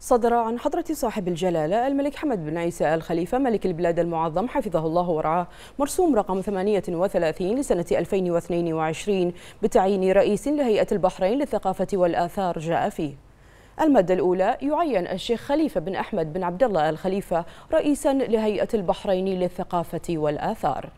صدر عن حضرة صاحب الجلالة الملك حمد بن عيسى الخليفة ملك البلاد المعظم حفظه الله ورعاه. مرسوم رقم 38 لسنة 2022 بتعيين رئيس لهيئة البحرين للثقافة والآثار جاء فيه. المادة الأولى يعين الشيخ خليفة بن أحمد بن عبد الله الخليفة رئيسا لهيئة البحرين للثقافة والآثار.